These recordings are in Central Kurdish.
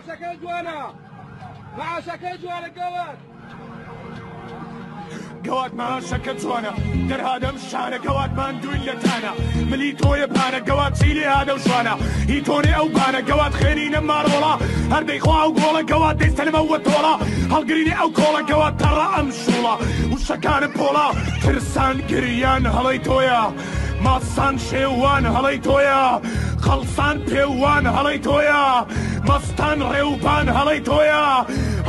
معشەکەی جوانە معشەکەی جوانە گەوت گەوات ماشەکە جوانە دەرهادەم شارە گەواتمان دوین لەتانە ملی تۆیە پارە گەوات چیلی هادە جوانە هی تۆنێ ئەو پارە گەوات خێنی نەماڕۆڵا هەردەی خوا و گۆڵە گەوات دەستەلمەوە تۆڵا هەڵگرینی ئەو کۆڵە گەوات تەڕە ئەم شوڵە وشەکانە پۆڵا ترسان گریان هەڵی تۆیە ماسان شێوان هەڵی تۆیە. خەڵسان پێوان هەڵی تۆیە مەستان ڕێوبان هەڵی تۆیە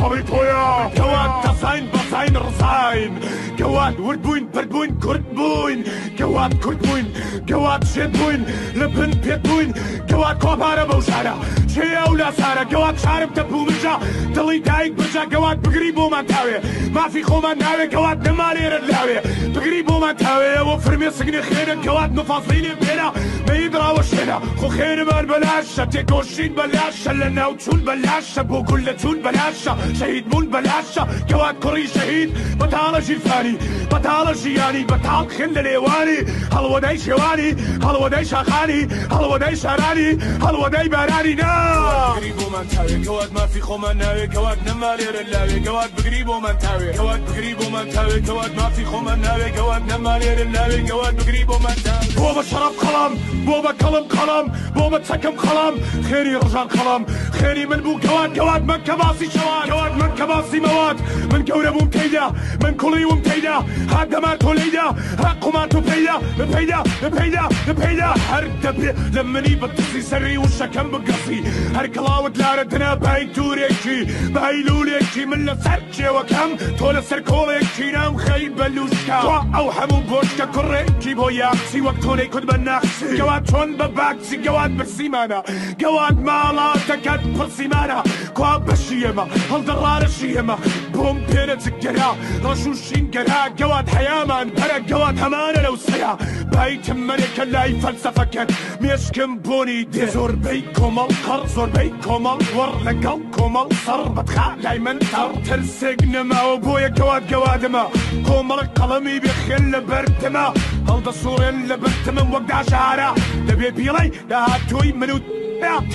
هەڵی تۆیە کەوات دەسین بەسین ڕزین. گەوان ورد بووین پرد بووین کورد بووین گەوان کورد بووین گەوان شێت بووین لە پند پێت بووین گەوان کۆپارە بەو شارە شێ و لا سارە گەوان شارم دەپومژا دڵی دایک بجا گەوان بگری بۆمان تاوێ مافی خۆمان ناوێ گەوات نەمالێرە لاوێ بگری بۆمان تاوێ بۆ فرمێ سگنی خێنە گەوات مفاافینێ پێرا مەیدراوە شێنە خۆ خێنمان بەلاشە تێکۆشین بەلاشە لە ناوچون بەلاشە بۆ گول لە چون بەلاشە شەهید بوون بەلاشە گەوات کوڕی شەهید بەتاڵە ژیرفانی ژیانی بەتاڵە ژیانی بەتاڵ خن لە لێوانی هەڵوەدەی شێوانی هەڵوەدەی شاخانی هەڵوەدەی شارانی هەڵوەدەی بارانی ناگری بۆمان تاوێکەوەات مافی خۆمان ناوێکەوەات نەما لێرە لاوێکەوەات بگری بۆمان تاوێکەوەات بگری بۆمان تاوێکەوەات مافی خۆمان ناوێکەوەات نەما لێرە لاوێکەوەات بگری بۆمان بۆ بە شەرب قەڵام بۆ بە کەڵم قەڵام بۆ بە چەکەم قەڵام خێری ڕژان قەڵام خێری من بوو کەوات کەوات من کە باسی شەوان کەوات من کە باسی مەوات من گەورە بووم تێدا من کوڵی وم تێدا پیدا حق دمر تو لیدا حق من تو پیدا به پیدا به پیدا به پیدا هر دبی لمنی بتسی سری و شکم بقصی هر کلاوت لاردنا بای دوریکی بای لولیکی من لسر چه و کم تو لسر کولیکی نام خیلی بلوشکا تو او همون گوشکا کریکی بو یاکسی وقت تو نیکن به نخسی گواد چون به باکسی گواد بسی مانا گواد مالا تکت پسی مانا کواب بشی اما هل درارشی اما بۆم پێرە چ گەرا ڕەش و شین گەرا گەوات حەیامان پەرە گەوات هەمانە لەو سەیا پایتم مەرێکە لای فەلسەفەکەن مێشکم بۆنی دێ زۆربەی کۆمەڵ قەر زۆربەی کۆمەڵ وەڕ لەگەڵ کۆمەڵ سەر بەتخا لای من تاڕ تەرسێک نەماوە بۆیە گەوات گەوادەمە کۆمەڵک قەڵەمی بخێن لە بەرتەمە هەڵدە سوڕێن لە بەرتمم وەکدا شارە دەبێ بیڵی داهاتۆی من و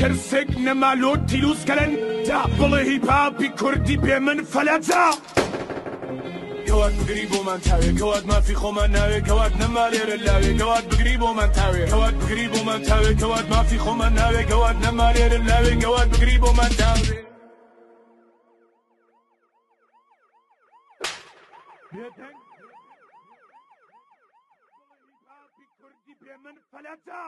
ترسێک نەمالۆ تیلوس کەرن فەلەتا بڵێ هی پاپی کوردی پێ من فەلەتا کەوات بگری بۆمان تاوێ کەوات مافی خۆمان ناوێ کەوات نەمالێرە لاوێ کەوات بگری بۆمان تاوێ کەوات بگری بۆمان تاوێ کەوات مافی خۆمان ناوێ کەوات نەمالێرە لاوێ کەوات بگری بۆمان تاوێ Yeah, thank you. من فلتا